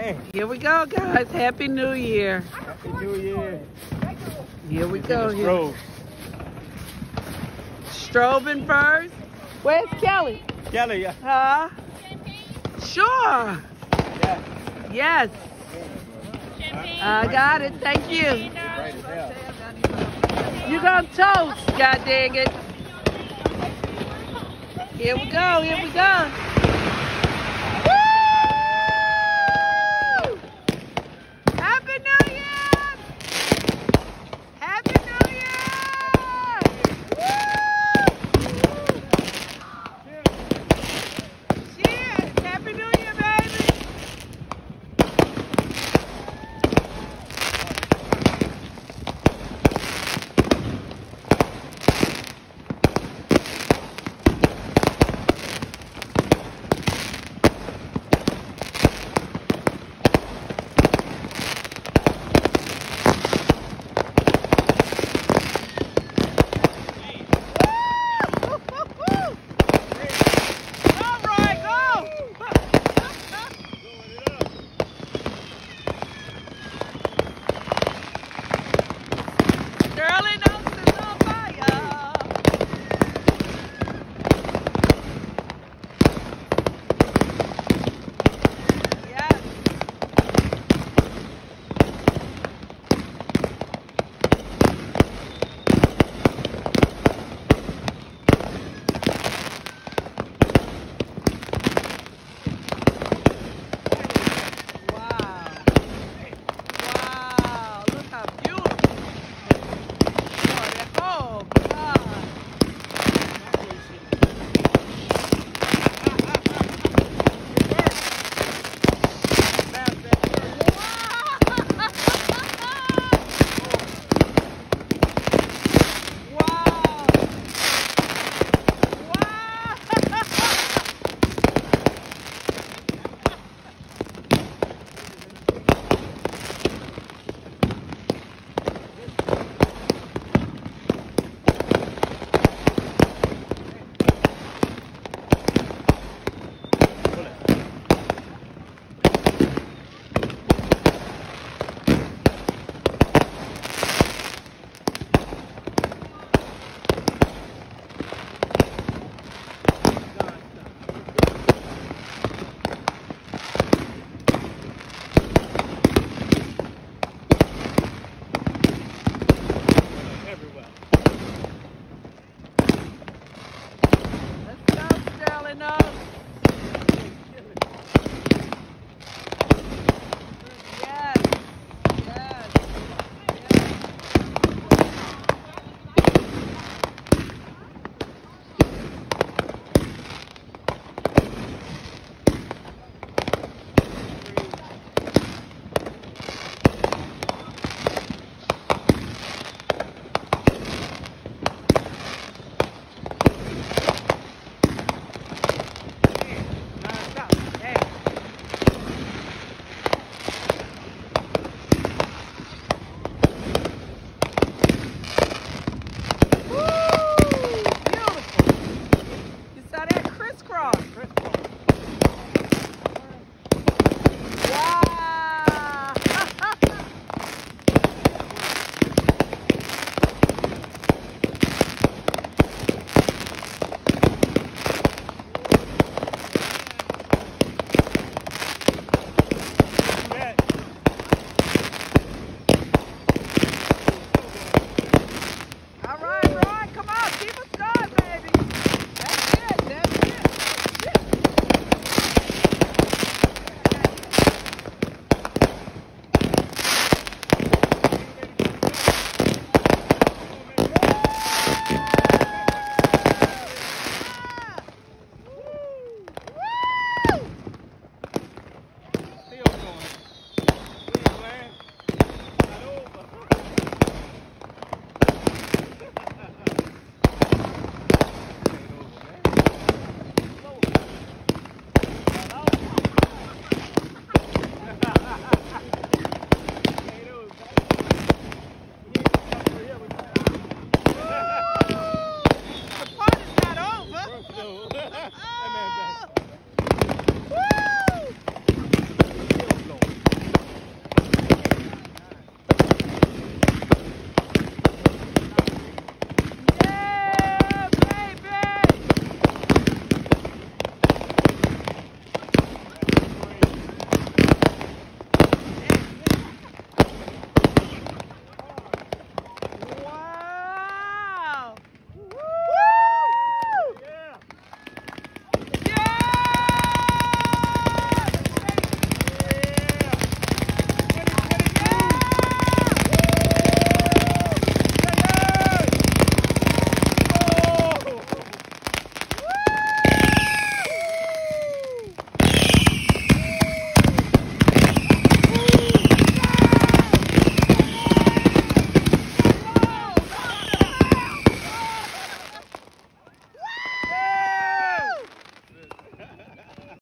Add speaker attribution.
Speaker 1: Hey,
Speaker 2: Here we go, guys. Happy New Year.
Speaker 1: Happy New Year.
Speaker 2: Here we go. Here. Strobing first. Where's Kelly?
Speaker 1: Kelly, yeah.
Speaker 2: Huh? Sure.
Speaker 1: Yeah.
Speaker 2: Yes. I got it. Thank you.
Speaker 1: You're.
Speaker 2: You gonna toast, god dang it. Here we go, here we go.